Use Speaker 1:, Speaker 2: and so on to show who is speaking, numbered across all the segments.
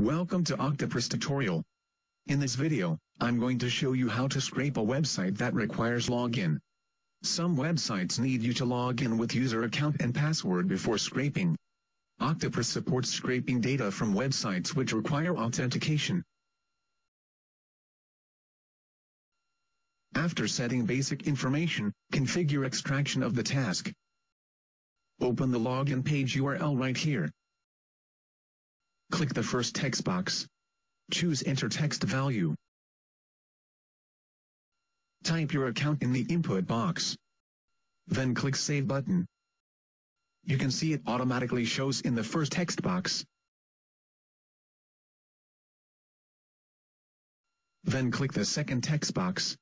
Speaker 1: Welcome to Octoparse tutorial. In this video, I'm going to show you how to scrape a website that requires login. Some websites need you to log in with user account and password before scraping. Octoparse supports scraping data from websites which require authentication. After setting basic information, configure extraction of the task. Open the login page URL right here. Click the first text box. Choose Enter Text Value. Type your account in the input box. Then click Save button. You can see it automatically shows in the first text box. Then click the second text box.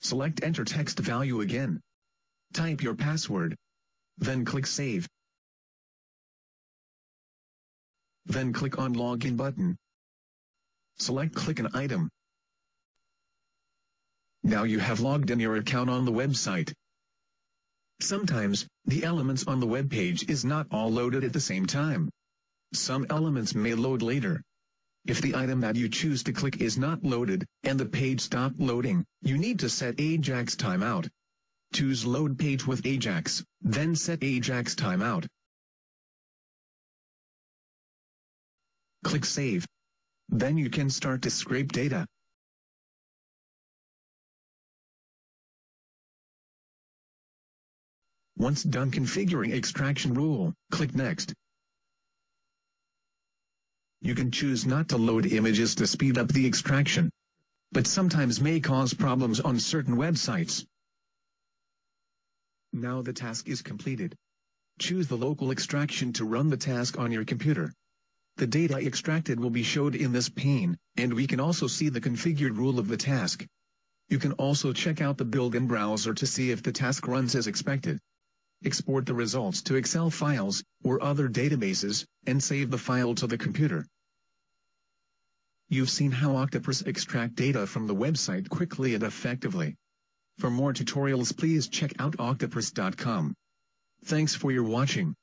Speaker 1: Select Enter Text Value again. Type your password. Then click Save. Then click on Login button. Select Click an item. Now you have logged in your account on the website. Sometimes, the elements on the web page is not all loaded at the same time. Some elements may load later. If the item that you choose to click is not loaded, and the page stopped loading, you need to set Ajax timeout. Choose Load Page with Ajax, then set Ajax timeout. Click Save. Then you can start to scrape data. Once done configuring extraction rule, click Next. You can choose not to load images to speed up the extraction, but sometimes may cause problems on certain websites. Now the task is completed. Choose the local extraction to run the task on your computer. The data extracted will be showed in this pane, and we can also see the configured rule of the task. You can also check out the built-in browser to see if the task runs as expected. Export the results to Excel files, or other databases, and save the file to the computer. You've seen how Octoparse extract data from the website quickly and effectively. For more tutorials please check out octoparse.com. Thanks for your watching.